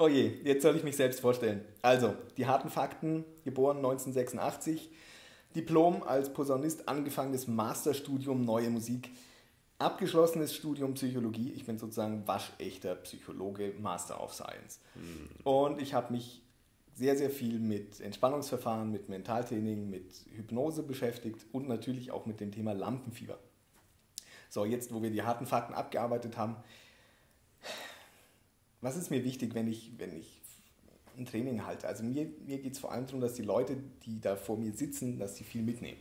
Oh je, jetzt soll ich mich selbst vorstellen. Also, die harten Fakten, geboren 1986, Diplom als Posaunist, angefangenes Masterstudium Neue Musik, abgeschlossenes Studium Psychologie. Ich bin sozusagen waschechter Psychologe, Master of Science. Mhm. Und ich habe mich sehr, sehr viel mit Entspannungsverfahren, mit Mentaltraining, mit Hypnose beschäftigt und natürlich auch mit dem Thema Lampenfieber. So, jetzt, wo wir die harten Fakten abgearbeitet haben, was ist mir wichtig, wenn ich, wenn ich ein Training halte? Also mir, mir geht es vor allem darum, dass die Leute, die da vor mir sitzen, dass sie viel mitnehmen.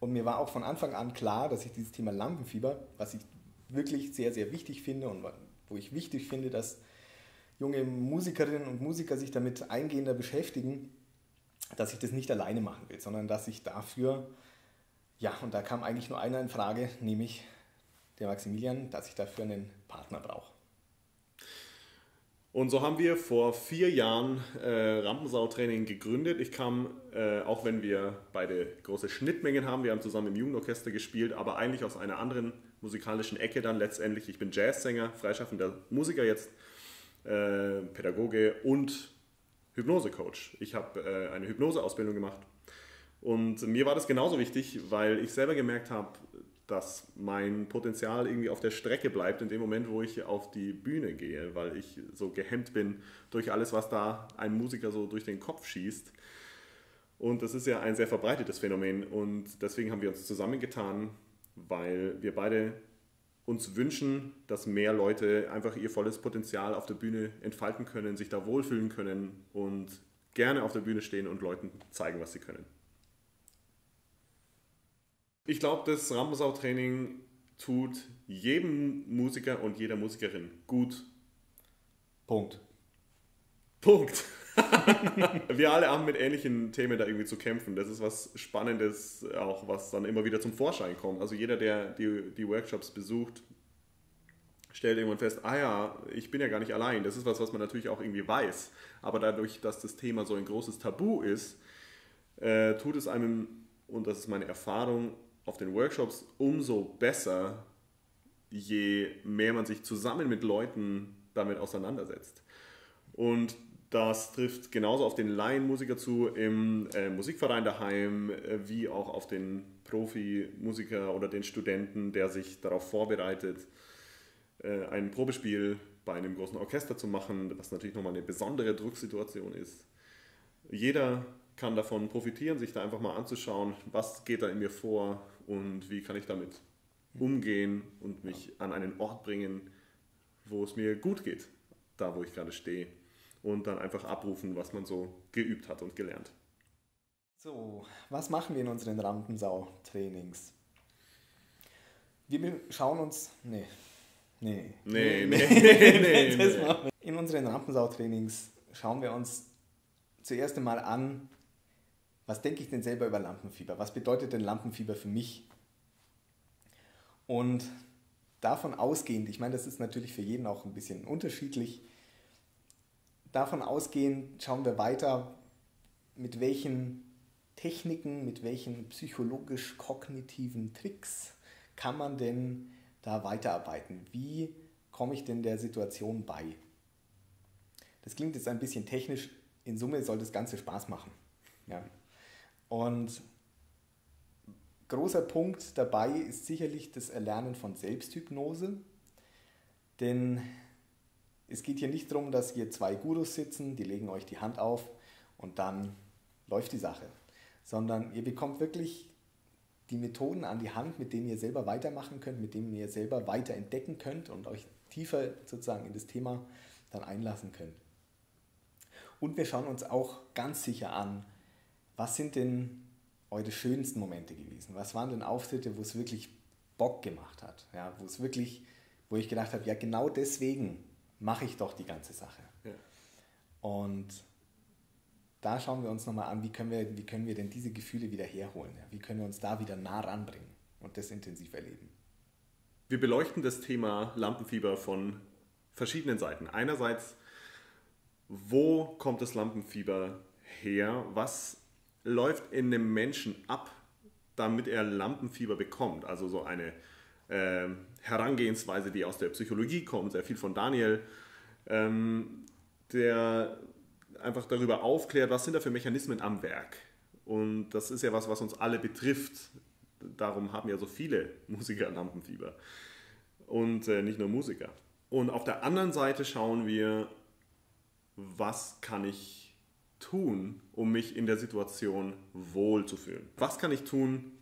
Und mir war auch von Anfang an klar, dass ich dieses Thema Lampenfieber, was ich wirklich sehr, sehr wichtig finde und wo ich wichtig finde, dass junge Musikerinnen und Musiker sich damit eingehender beschäftigen, dass ich das nicht alleine machen will, sondern dass ich dafür, ja, und da kam eigentlich nur einer in Frage, nämlich der Maximilian, dass ich dafür einen Partner brauche. Und so haben wir vor vier Jahren äh, Rampensau-Training gegründet. Ich kam, äh, auch wenn wir beide große Schnittmengen haben, wir haben zusammen im Jugendorchester gespielt, aber eigentlich aus einer anderen musikalischen Ecke dann letztendlich. Ich bin Jazzsänger, freischaffender Musiker jetzt, äh, Pädagoge und Hypnosecoach. Ich habe äh, eine Hypnoseausbildung gemacht. Und mir war das genauso wichtig, weil ich selber gemerkt habe, dass mein Potenzial irgendwie auf der Strecke bleibt in dem Moment, wo ich auf die Bühne gehe, weil ich so gehemmt bin durch alles, was da ein Musiker so durch den Kopf schießt. Und das ist ja ein sehr verbreitetes Phänomen und deswegen haben wir uns zusammengetan, weil wir beide uns wünschen, dass mehr Leute einfach ihr volles Potenzial auf der Bühne entfalten können, sich da wohlfühlen können und gerne auf der Bühne stehen und Leuten zeigen, was sie können. Ich glaube, das Rampensau-Training tut jedem Musiker und jeder Musikerin gut. Punkt. Punkt. wir alle haben mit ähnlichen Themen da irgendwie zu kämpfen. Das ist was Spannendes, auch was dann immer wieder zum Vorschein kommt. Also jeder, der die, die Workshops besucht, stellt irgendwann fest, ah ja, ich bin ja gar nicht allein. Das ist was, was man natürlich auch irgendwie weiß. Aber dadurch, dass das Thema so ein großes Tabu ist, äh, tut es einem, und das ist meine Erfahrung, auf den Workshops umso besser, je mehr man sich zusammen mit Leuten damit auseinandersetzt. Und das trifft genauso auf den Laienmusiker zu im äh, Musikverein daheim, äh, wie auch auf den Profimusiker oder den Studenten, der sich darauf vorbereitet, äh, ein Probespiel bei einem großen Orchester zu machen, was natürlich nochmal eine besondere Drucksituation ist. Jeder kann davon profitieren, sich da einfach mal anzuschauen, was geht da in mir vor, und wie kann ich damit umgehen und mich an einen Ort bringen, wo es mir gut geht, da wo ich gerade stehe und dann einfach abrufen, was man so geübt hat und gelernt. So, was machen wir in unseren Rampensau-Trainings? Wir schauen uns. Nee. Nee. Nee, nee, nee. nee, nee. In unseren Rampensau-Trainings schauen wir uns zuerst einmal an, was denke ich denn selber über Lampenfieber? Was bedeutet denn Lampenfieber für mich? Und davon ausgehend, ich meine, das ist natürlich für jeden auch ein bisschen unterschiedlich, davon ausgehend schauen wir weiter, mit welchen Techniken, mit welchen psychologisch-kognitiven Tricks kann man denn da weiterarbeiten? Wie komme ich denn der Situation bei? Das klingt jetzt ein bisschen technisch, in Summe soll das Ganze Spaß machen. Ja. Und großer Punkt dabei ist sicherlich das Erlernen von Selbsthypnose, denn es geht hier nicht darum, dass hier zwei Gurus sitzen, die legen euch die Hand auf und dann läuft die Sache, sondern ihr bekommt wirklich die Methoden an die Hand, mit denen ihr selber weitermachen könnt, mit denen ihr selber weiter entdecken könnt und euch tiefer sozusagen in das Thema dann einlassen könnt. Und wir schauen uns auch ganz sicher an, was sind denn eure schönsten Momente gewesen? Was waren denn Auftritte, wo es wirklich Bock gemacht hat? Ja, wo es wirklich, wo ich gedacht habe, ja, genau deswegen mache ich doch die ganze Sache. Ja. Und da schauen wir uns nochmal an, wie können, wir, wie können wir denn diese Gefühle wieder herholen? Ja? Wie können wir uns da wieder nah ranbringen und das intensiv erleben? Wir beleuchten das Thema Lampenfieber von verschiedenen Seiten. Einerseits, wo kommt das Lampenfieber her? Was läuft in einem Menschen ab, damit er Lampenfieber bekommt? Also so eine äh, Herangehensweise, die aus der Psychologie kommt, sehr viel von Daniel. Ähm, der einfach darüber aufklärt, was sind da für Mechanismen am Werk. Und das ist ja was, was uns alle betrifft. Darum haben ja so viele Musiker Lampenfieber. Und äh, nicht nur Musiker. Und auf der anderen Seite schauen wir, was kann ich tun, um mich in der Situation wohl zu fühlen. Was kann ich tun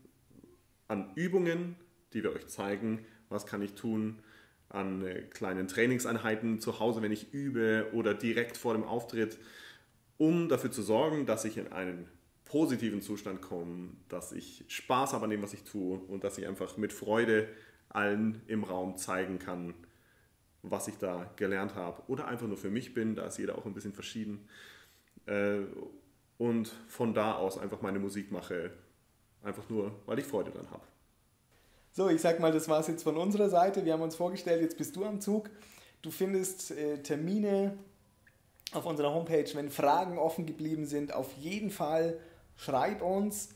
an Übungen, die wir euch zeigen? Was kann ich tun an äh, kleinen Trainingseinheiten zu Hause, wenn ich übe oder direkt vor dem Auftritt, um dafür zu sorgen, dass ich in einen positiven Zustand komme, dass ich Spaß habe an dem, was ich tue und dass ich einfach mit Freude allen im Raum zeigen kann, was ich da gelernt habe oder einfach nur für mich bin, da ist jeder auch ein bisschen verschieden äh, und von da aus einfach meine Musik mache, einfach nur, weil ich Freude dran habe. So, ich sag mal, das war es jetzt von unserer Seite. Wir haben uns vorgestellt, jetzt bist du am Zug. Du findest äh, Termine auf unserer Homepage. Wenn Fragen offen geblieben sind, auf jeden Fall schreib uns.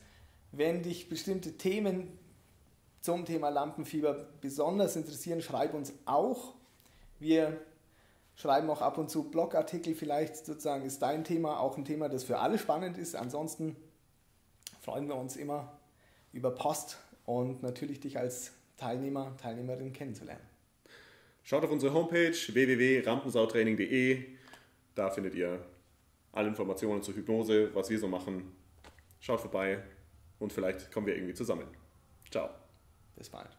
Wenn dich bestimmte Themen zum Thema Lampenfieber besonders interessieren, schreib uns auch. Wir schreiben auch ab und zu Blogartikel. Vielleicht sozusagen ist dein Thema auch ein Thema, das für alle spannend ist. Ansonsten freuen wir uns immer über Post und natürlich dich als Teilnehmer, Teilnehmerin kennenzulernen. Schaut auf unsere Homepage www.rampensautraining.de. Da findet ihr alle Informationen zur Hypnose, was wir so machen. Schaut vorbei und vielleicht kommen wir irgendwie zusammen. Ciao. Bis bald.